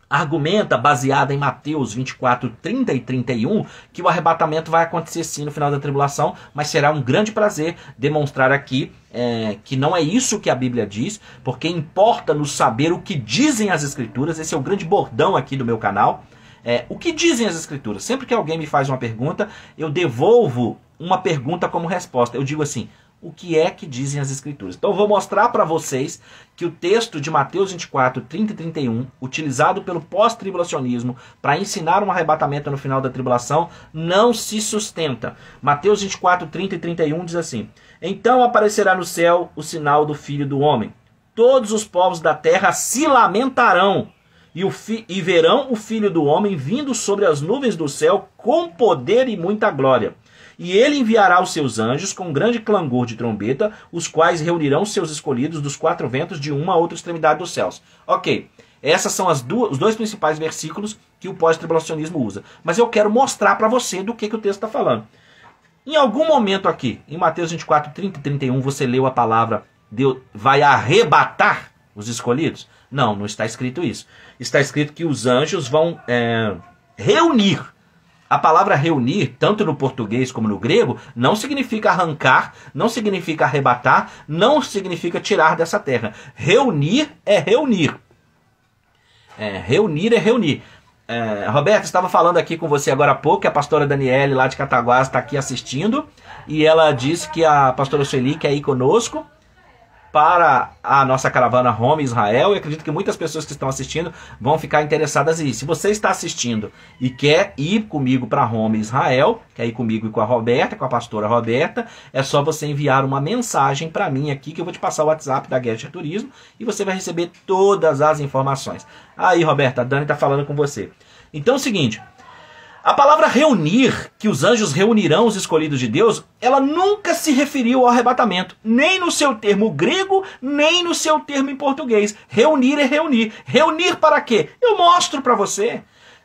argumenta, baseada em Mateus 24, 30 e 31, que o arrebatamento vai acontecer sim no final da tribulação, mas será um grande prazer demonstrar aqui é, que não é isso que a Bíblia diz, porque importa nos saber o que dizem as Escrituras, esse é o grande bordão aqui do meu canal. É, o que dizem as Escrituras? Sempre que alguém me faz uma pergunta, eu devolvo uma pergunta como resposta. Eu digo assim: o que é que dizem as Escrituras. Então eu vou mostrar para vocês que o texto de Mateus 24, 30 e 31, utilizado pelo pós-tribulacionismo para ensinar um arrebatamento no final da tribulação, não se sustenta. Mateus 24, 30 e 31 diz assim: Então aparecerá no céu o sinal do Filho do Homem. Todos os povos da terra se lamentarão e, o e verão o Filho do Homem vindo sobre as nuvens do céu com poder e muita glória. E ele enviará os seus anjos com grande clangor de trombeta, os quais reunirão seus escolhidos dos quatro ventos de uma a outra extremidade dos céus. Ok, essas são as duas, os dois principais versículos que o pós-tribulacionismo usa. Mas eu quero mostrar para você do que, que o texto está falando. Em algum momento aqui, em Mateus 24, 30 e 31, você leu a palavra Deus vai arrebatar os escolhidos? Não, não está escrito isso. Está escrito que os anjos vão é, reunir a palavra reunir, tanto no português como no grego, não significa arrancar, não significa arrebatar, não significa tirar dessa terra. Reunir é reunir. É, reunir é reunir. É, Roberto, estava falando aqui com você agora há pouco que a pastora Daniele lá de Cataguás está aqui assistindo e ela disse que a pastora Sueli quer ir conosco para a nossa caravana Roma Israel e acredito que muitas pessoas que estão assistindo vão ficar interessadas em isso. Se você está assistindo e quer ir comigo para Roma Israel, quer ir comigo e com a Roberta, com a pastora Roberta, é só você enviar uma mensagem para mim aqui que eu vou te passar o WhatsApp da Guest Turismo e você vai receber todas as informações. Aí, Roberta, a Dani está falando com você. Então é o seguinte, a palavra reunir, que os anjos reunirão os escolhidos de Deus, ela nunca se referiu ao arrebatamento, nem no seu termo grego, nem no seu termo em português. Reunir é reunir. Reunir para quê? Eu mostro para você.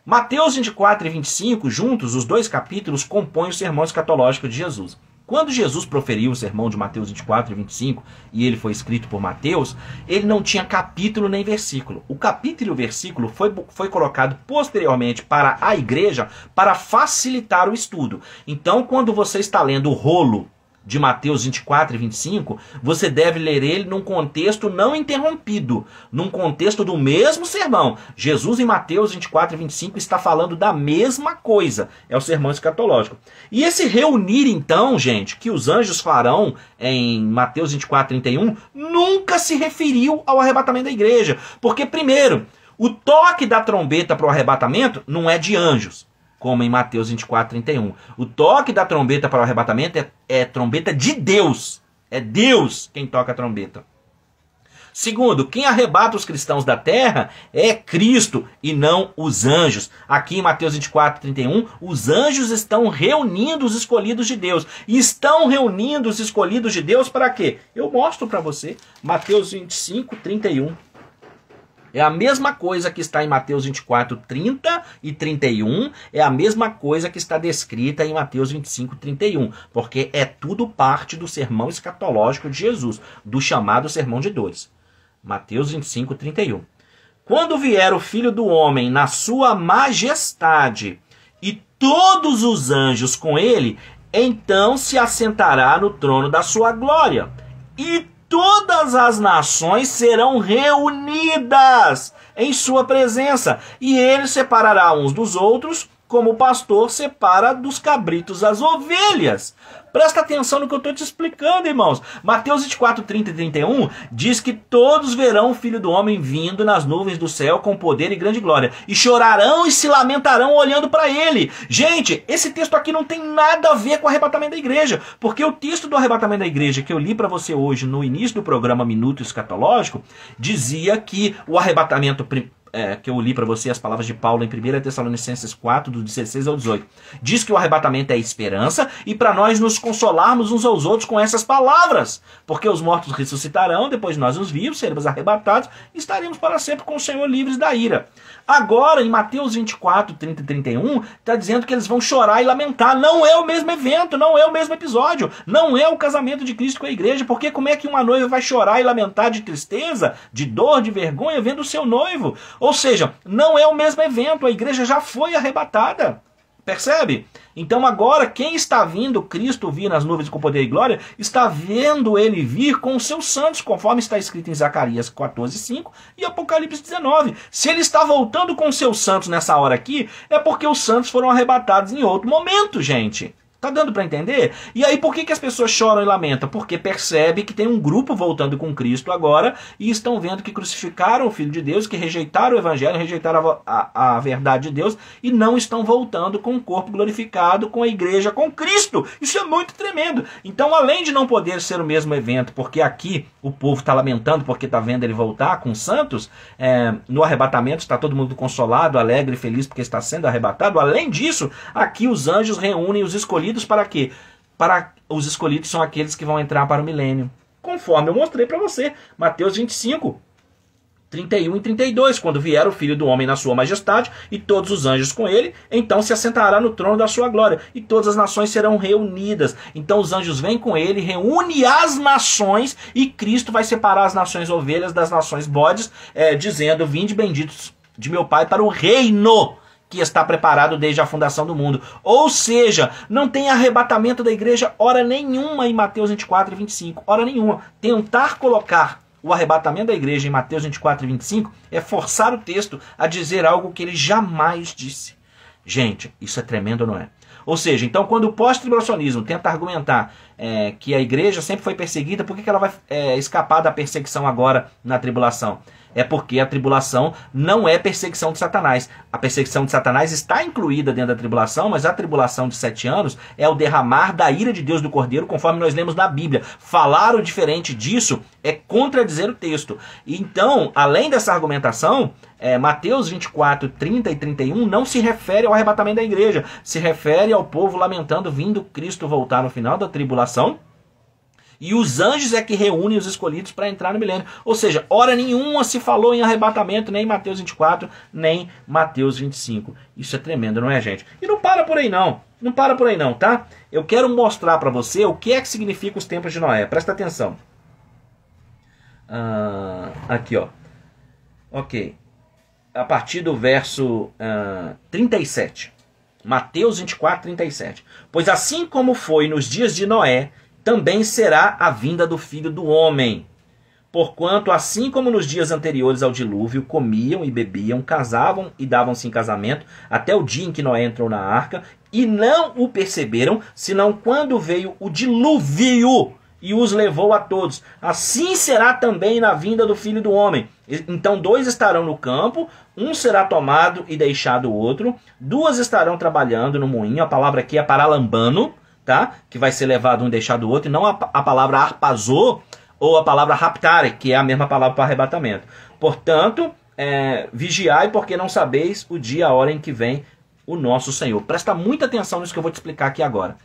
Mateus 24 e 25, juntos, os dois capítulos compõem o sermão escatológico de Jesus. Quando Jesus proferiu o sermão de Mateus 24 e 25, e ele foi escrito por Mateus, ele não tinha capítulo nem versículo. O capítulo e o versículo foi, foi colocado posteriormente para a igreja para facilitar o estudo. Então, quando você está lendo o rolo de Mateus 24 e 25, você deve ler ele num contexto não interrompido, num contexto do mesmo sermão. Jesus em Mateus 24 e 25 está falando da mesma coisa, é o sermão escatológico. E esse reunir então, gente, que os anjos farão em Mateus 24 e 31, nunca se referiu ao arrebatamento da igreja, porque primeiro, o toque da trombeta para o arrebatamento não é de anjos como em Mateus 24, 31. O toque da trombeta para o arrebatamento é, é trombeta de Deus. É Deus quem toca a trombeta. Segundo, quem arrebata os cristãos da terra é Cristo e não os anjos. Aqui em Mateus 24, 31, os anjos estão reunindo os escolhidos de Deus. E estão reunindo os escolhidos de Deus para quê? Eu mostro para você. Mateus 25, 31. É a mesma coisa que está em Mateus 24, 30 e 31, é a mesma coisa que está descrita em Mateus 25, 31, porque é tudo parte do sermão escatológico de Jesus, do chamado sermão de dores. Mateus 25, 31. Quando vier o Filho do Homem na sua majestade e todos os anjos com ele, então se assentará no trono da sua glória. E todas as nações serão reunidas em sua presença, e ele separará uns dos outros, como o pastor separa dos cabritos as ovelhas. Presta atenção no que eu estou te explicando, irmãos. Mateus 24, 30 e 31 diz que todos verão o Filho do Homem vindo nas nuvens do céu com poder e grande glória, e chorarão e se lamentarão olhando para ele. Gente, esse texto aqui não tem nada a ver com o arrebatamento da igreja, porque o texto do arrebatamento da igreja que eu li para você hoje no início do programa Minuto Escatológico dizia que o arrebatamento é, que eu li para você as palavras de Paulo em 1 Tessalonicenses 4, do 16 ao 18. Diz que o arrebatamento é esperança e para nós nos consolarmos uns aos outros com essas palavras. Porque os mortos ressuscitarão, depois nós os vivos, seremos arrebatados e estaremos para sempre com o Senhor livres da ira. Agora, em Mateus 24, 30 e 31, está dizendo que eles vão chorar e lamentar. Não é o mesmo evento, não é o mesmo episódio, não é o casamento de Cristo com a igreja. Porque como é que uma noiva vai chorar e lamentar de tristeza, de dor, de vergonha, vendo o seu noivo? Ou seja, não é o mesmo evento, a igreja já foi arrebatada. Percebe? Então agora quem está vindo Cristo vir nas nuvens com poder e glória, está vendo ele vir com os seus santos, conforme está escrito em Zacarias 14:5 e Apocalipse 19. Se ele está voltando com os seus santos nessa hora aqui, é porque os santos foram arrebatados em outro momento, gente. Tá dando para entender? E aí por que, que as pessoas choram e lamentam? Porque percebe que tem um grupo voltando com Cristo agora e estão vendo que crucificaram o Filho de Deus, que rejeitaram o Evangelho, rejeitaram a, a, a verdade de Deus e não estão voltando com o corpo glorificado, com a igreja, com Cristo. Isso é muito tremendo. Então, além de não poder ser o mesmo evento, porque aqui o povo está lamentando porque está vendo ele voltar com os santos, é, no arrebatamento está todo mundo consolado, alegre feliz porque está sendo arrebatado. Além disso, aqui os anjos reúnem os escolhidos escolhidos para quê? Para os escolhidos são aqueles que vão entrar para o milênio. Conforme eu mostrei para você, Mateus 25, 31 e 32, quando vier o Filho do Homem na sua majestade e todos os anjos com ele, então se assentará no trono da sua glória e todas as nações serão reunidas. Então os anjos vêm com ele, reúne as nações e Cristo vai separar as nações ovelhas das nações bodes, é, dizendo: Vinde benditos de meu Pai para o reino que está preparado desde a fundação do mundo. Ou seja, não tem arrebatamento da igreja hora nenhuma em Mateus 24 e 25. Hora nenhuma. Tentar colocar o arrebatamento da igreja em Mateus 24 e 25 é forçar o texto a dizer algo que ele jamais disse. Gente, isso é tremendo, não é? Ou seja, então quando o pós-tribulacionismo tenta argumentar é, que a igreja sempre foi perseguida, por que, que ela vai é, escapar da perseguição agora na tribulação? É porque a tribulação não é perseguição de Satanás. A perseguição de Satanás está incluída dentro da tribulação, mas a tribulação de sete anos é o derramar da ira de Deus do Cordeiro, conforme nós lemos na Bíblia. Falar o diferente disso é contradizer o texto. Então, além dessa argumentação, é, Mateus 24, 30 e 31 não se refere ao arrebatamento da igreja, se refere ao povo lamentando vindo Cristo voltar no final da tribulação. E os anjos é que reúnem os escolhidos para entrar no milênio. Ou seja, hora nenhuma se falou em arrebatamento, nem em Mateus 24, nem Mateus 25. Isso é tremendo, não é, gente? E não para por aí não. Não para por aí não, tá? Eu quero mostrar para você o que é que significa os tempos de Noé. Presta atenção. Ah, aqui, ó. Ok a partir do verso uh, 37. Mateus 24, 37. Pois assim como foi nos dias de Noé, também será a vinda do filho do homem. Porquanto, assim como nos dias anteriores ao dilúvio, comiam e bebiam, casavam e davam-se em casamento, até o dia em que Noé entrou na arca, e não o perceberam, senão quando veio o dilúvio e os levou a todos. Assim será também na vinda do filho do homem. Então, dois estarão no campo, um será tomado e deixado o outro, duas estarão trabalhando no moinho. A palavra aqui é paralambano, tá? Que vai ser levado um e deixado o outro, e não a, a palavra arpazô ou a palavra raptare, que é a mesma palavra para arrebatamento. Portanto, é, vigiai, porque não sabeis o dia, a hora em que vem o nosso Senhor. Presta muita atenção nisso que eu vou te explicar aqui agora.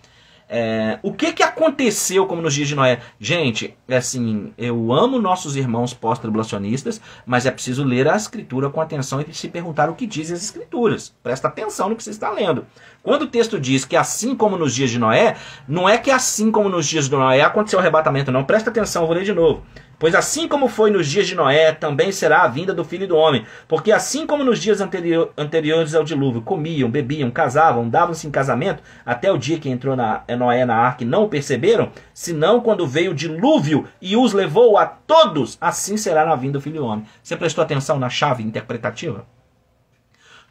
É, o que, que aconteceu como nos dias de Noé? Gente, é assim, eu amo nossos irmãos pós-tribulacionistas, mas é preciso ler a escritura com atenção e se perguntar o que dizem as escrituras. Presta atenção no que você está lendo. Quando o texto diz que assim como nos dias de Noé, não é que assim como nos dias de Noé aconteceu o arrebatamento, não. Presta atenção, eu vou ler de novo. Pois assim como foi nos dias de Noé, também será a vinda do filho do homem. Porque assim como nos dias anterior, anteriores ao dilúvio, comiam, bebiam, casavam, davam-se em casamento, até o dia que entrou na, Noé na arca e não o perceberam, senão quando veio o dilúvio e os levou a todos, assim será na vinda do filho do homem. Você prestou atenção na chave interpretativa?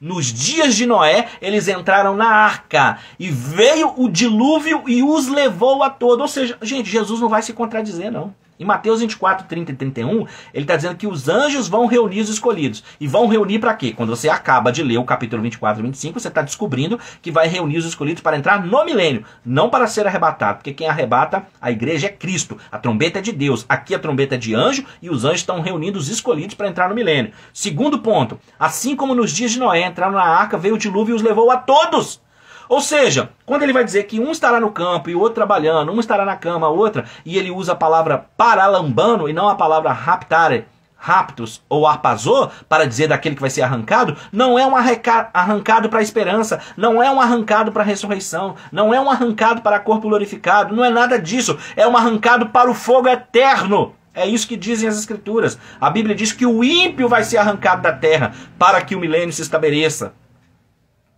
Nos dias de Noé, eles entraram na arca e veio o dilúvio e os levou a todos. Ou seja, gente, Jesus não vai se contradizer, não. Em Mateus 24, 30 e 31, ele está dizendo que os anjos vão reunir os escolhidos. E vão reunir para quê? Quando você acaba de ler o capítulo 24 e 25, você está descobrindo que vai reunir os escolhidos para entrar no milênio, não para ser arrebatado, porque quem arrebata a igreja é Cristo. A trombeta é de Deus. Aqui a trombeta é de anjo e os anjos estão reunindo os escolhidos para entrar no milênio. Segundo ponto, assim como nos dias de Noé entraram na arca, veio o dilúvio e os levou a todos. Ou seja, quando ele vai dizer que um estará no campo e o outro trabalhando, um estará na cama, a outra, e ele usa a palavra paralambano e não a palavra raptare, raptus ou arpazô, para dizer daquele que vai ser arrancado, não é um arrancado para a esperança, não é um arrancado para a ressurreição, não é um arrancado para corpo glorificado, não é nada disso, é um arrancado para o fogo eterno. É isso que dizem as escrituras. A Bíblia diz que o ímpio vai ser arrancado da terra para que o milênio se estabeleça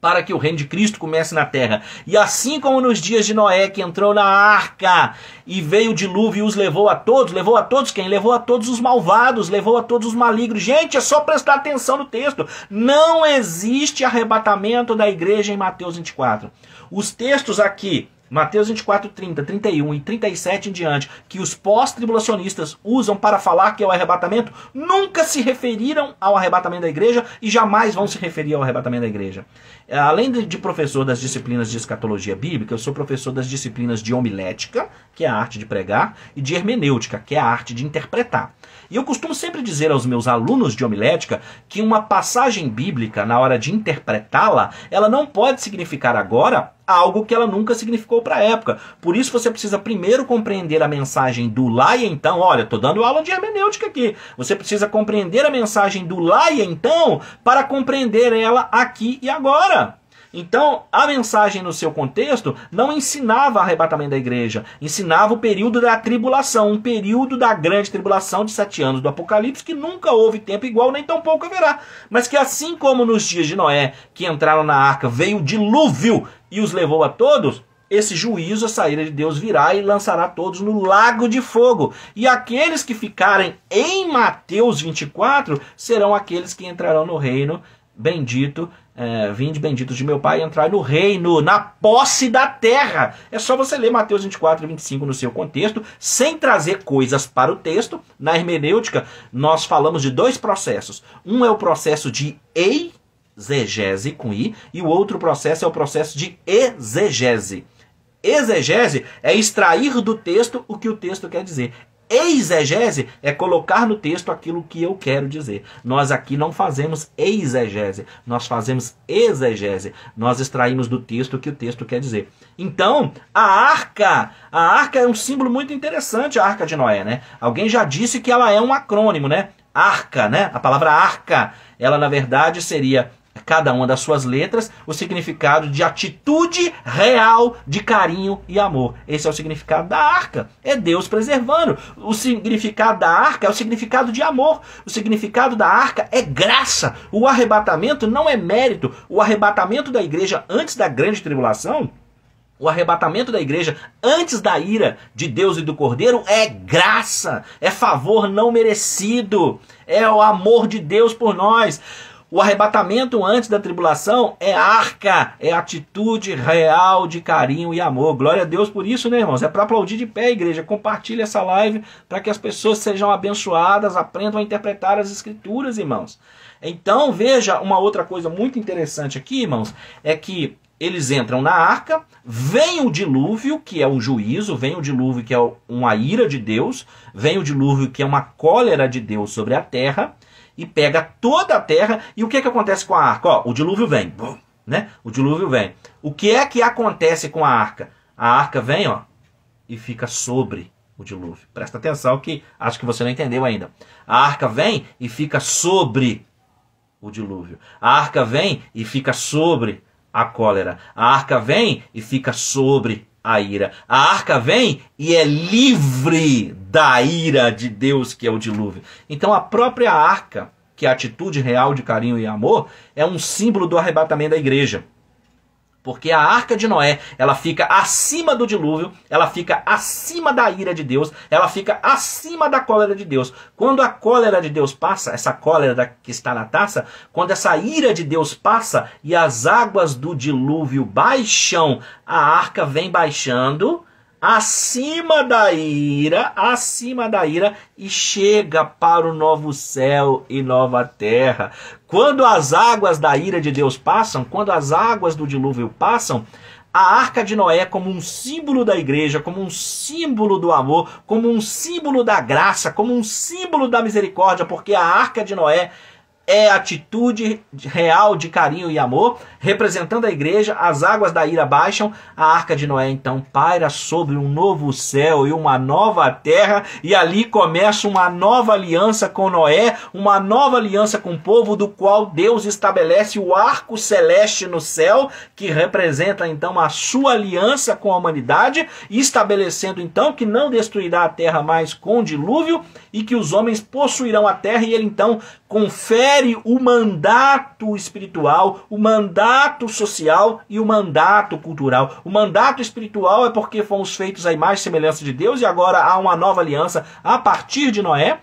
para que o reino de Cristo comece na terra. E assim como nos dias de Noé, que entrou na arca e veio o dilúvio e os levou a todos, levou a todos quem? Levou a todos os malvados, levou a todos os malignos. Gente, é só prestar atenção no texto. Não existe arrebatamento da igreja em Mateus 24. Os textos aqui Mateus 24, 30, 31 e 37 em diante, que os pós-tribulacionistas usam para falar que é o arrebatamento, nunca se referiram ao arrebatamento da igreja e jamais vão se referir ao arrebatamento da igreja. É, além de professor das disciplinas de escatologia bíblica, eu sou professor das disciplinas de homilética, que é a arte de pregar, e de hermenêutica, que é a arte de interpretar. E eu costumo sempre dizer aos meus alunos de homilética que uma passagem bíblica, na hora de interpretá-la, ela não pode significar agora algo que ela nunca significou para a época. Por isso você precisa primeiro compreender a mensagem do lá e então. Olha, estou dando aula de hermenêutica aqui. Você precisa compreender a mensagem do lá e então para compreender ela aqui e agora. Então, a mensagem no seu contexto não ensinava arrebatamento da igreja, ensinava o período da tribulação, um período da grande tribulação de sete anos do Apocalipse, que nunca houve tempo igual, nem tampouco haverá. Mas que assim como nos dias de Noé, que entraram na arca, veio o dilúvio e os levou a todos, esse juízo, a saída de Deus virá e lançará todos no lago de fogo. E aqueles que ficarem em Mateus 24 serão aqueles que entrarão no reino bendito é, vinde benditos de meu Pai, entrar no reino, na posse da terra. É só você ler Mateus 24 e 25 no seu contexto, sem trazer coisas para o texto. Na hermenêutica, nós falamos de dois processos. Um é o processo de exegese, com I, e o outro processo é o processo de exegese. Exegese é extrair do texto o que o texto quer dizer. Exegese é colocar no texto aquilo que eu quero dizer. Nós aqui não fazemos exegese, nós fazemos exegese. Nós extraímos do texto o que o texto quer dizer. Então, a arca, a arca é um símbolo muito interessante, a arca de Noé, né? Alguém já disse que ela é um acrônimo, né? Arca, né? A palavra arca, ela na verdade seria cada uma das suas letras, o significado de atitude real de carinho e amor. Esse é o significado da arca. É Deus preservando. O significado da arca é o significado de amor. O significado da arca é graça. O arrebatamento não é mérito. O arrebatamento da igreja antes da grande tribulação o arrebatamento da igreja antes da ira de Deus e do Cordeiro é graça, é favor não merecido, é o amor de Deus por nós. O arrebatamento antes da tribulação é arca, é atitude real de carinho e amor. Glória a Deus por isso, né, irmãos? É para aplaudir de pé, igreja. Compartilhe essa live para que as pessoas sejam abençoadas, aprendam a interpretar as escrituras, irmãos. Então, veja uma outra coisa muito interessante aqui, irmãos, é que eles entram na arca, vem o dilúvio, que é o juízo, vem o dilúvio, que é uma ira de Deus, vem o dilúvio, que é uma cólera de Deus sobre a terra e pega toda a terra. E o que, que acontece com a arca? Ó, o dilúvio vem, né? O dilúvio vem. O que é que acontece com a arca? A arca vem, ó, e fica sobre o dilúvio. Presta atenção que acho que você não entendeu ainda. A arca vem e fica sobre o dilúvio. A arca vem e fica sobre a cólera. A arca vem e fica sobre a ira. A arca vem e é livre da ira de Deus, que é o dilúvio. Então a própria arca, que é a atitude real de carinho e amor, é um símbolo do arrebatamento da igreja. Porque a arca de Noé, ela fica acima do dilúvio, ela fica acima da ira de Deus, ela fica acima da cólera de Deus. Quando a cólera de Deus passa, essa cólera que está na taça, quando essa ira de Deus passa e as águas do dilúvio baixam, a arca vem baixando acima da ira, acima da ira e chega para o novo céu e nova terra. Quando as águas da ira de Deus passam, quando as águas do dilúvio passam, a arca de Noé como um símbolo da igreja, como um símbolo do amor, como um símbolo da graça, como um símbolo da misericórdia, porque a arca de Noé é atitude real de carinho e amor, representando a igreja, as águas da ira baixam, a arca de Noé então paira sobre um novo céu e uma nova terra, e ali começa uma nova aliança com Noé, uma nova aliança com o povo, do qual Deus estabelece o arco celeste no céu, que representa então a sua aliança com a humanidade, estabelecendo então que não destruirá a terra mais com dilúvio, e que os homens possuirão a terra, e ele então confere o mandato espiritual, o mandato social e o mandato cultural. O mandato espiritual é porque fomos feitos à imagem e semelhança de Deus e agora há uma nova aliança a partir de Noé.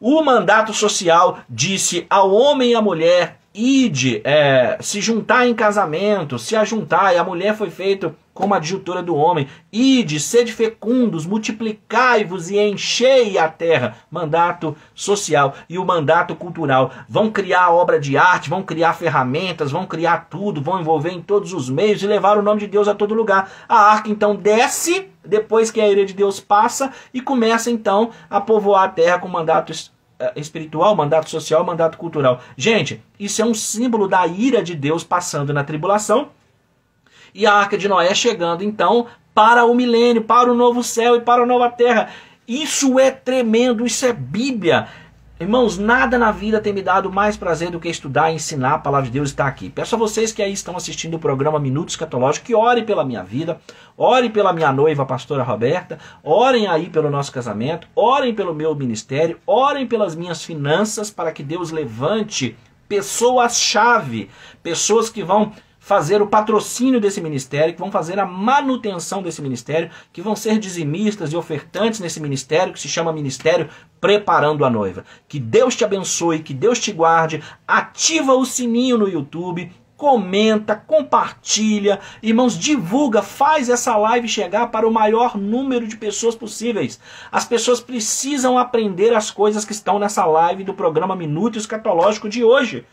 O mandato social disse ao homem e à mulher ide, é, se juntar em casamento, se ajuntar, e a mulher foi feita como adjutora do homem, ide, sede fecundos, multiplicai-vos e enchei a terra. Mandato social e o mandato cultural. Vão criar obra de arte, vão criar ferramentas, vão criar tudo, vão envolver em todos os meios e levar o nome de Deus a todo lugar. A arca então desce, depois que a ira de Deus passa, e começa então a povoar a terra com mandato eh, espiritual, mandato social, mandato cultural. Gente, isso é um símbolo da ira de Deus passando na tribulação e a arca de Noé chegando então para o milênio, para o novo céu e para a nova terra. Isso é tremendo, isso é Bíblia. Irmãos, nada na vida tem me dado mais prazer do que estudar e ensinar a palavra de Deus está aqui. Peço a vocês que aí estão assistindo o programa Minutos Escatológico que orem pela minha vida, orem pela minha noiva, pastora Roberta, orem aí pelo nosso casamento, orem pelo meu ministério, orem pelas minhas finanças para que Deus levante pessoas-chave, pessoas que vão fazer o patrocínio desse ministério, que vão fazer a manutenção desse ministério, que vão ser dizimistas e ofertantes nesse ministério, que se chama Ministério Preparando a Noiva. Que Deus te abençoe, que Deus te guarde, ativa o sininho no YouTube, comenta, compartilha, irmãos, divulga, faz essa live chegar para o maior número de pessoas possíveis. As pessoas precisam aprender as coisas que estão nessa live do programa Minuto Escatológico de hoje.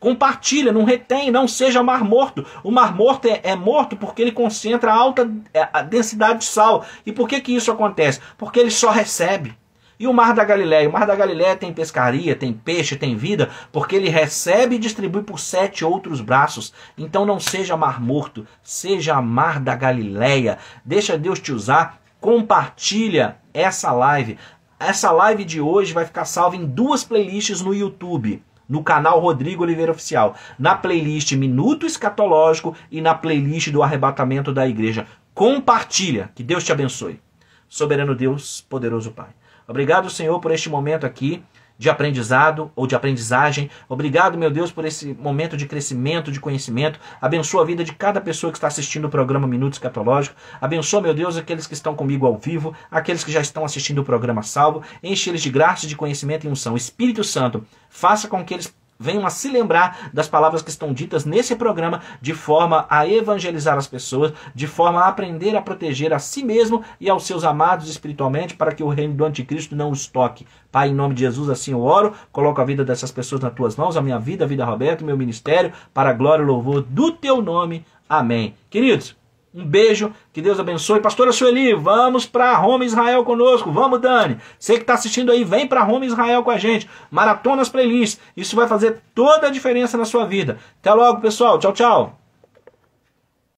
Compartilha, não retém, não seja mar morto. O mar morto é, é morto porque ele concentra alta é, a densidade de sal. E por que, que isso acontece? Porque ele só recebe. E o Mar da Galileia? O Mar da Galileia tem pescaria, tem peixe, tem vida, porque ele recebe e distribui por sete outros braços. Então não seja mar morto, seja Mar da Galileia. Deixa Deus te usar. Compartilha essa live. Essa live de hoje vai ficar salva em duas playlists no YouTube no canal Rodrigo Oliveira Oficial, na playlist Minuto Escatológico e na playlist do Arrebatamento da Igreja. Compartilha, que Deus te abençoe. Soberano Deus, poderoso Pai. Obrigado, Senhor, por este momento aqui de aprendizado ou de aprendizagem. Obrigado, meu Deus, por esse momento de crescimento, de conhecimento. Abençoa a vida de cada pessoa que está assistindo o programa Minuto Escatológico. Abençoa, meu Deus, aqueles que estão comigo ao vivo, aqueles que já estão assistindo o programa Salvo. Enche eles de graça, de conhecimento e unção. Espírito Santo, faça com que eles venham a se lembrar das palavras que estão ditas nesse programa, de forma a evangelizar as pessoas, de forma a aprender a proteger a si mesmo e aos seus amados espiritualmente, para que o reino do anticristo não os toque. Pai, em nome de Jesus, assim eu oro, coloco a vida dessas pessoas nas tuas mãos, a minha vida, a vida Roberto, meu ministério, para a glória e louvor do teu nome. Amém. Queridos, um beijo, que Deus abençoe. Pastora Sueli, vamos para Roma, Israel conosco. Vamos, Dani. Você que está assistindo aí, vem para Roma, Israel com a gente. Maratonas playlists. Isso vai fazer toda a diferença na sua vida. Até logo, pessoal. Tchau, tchau.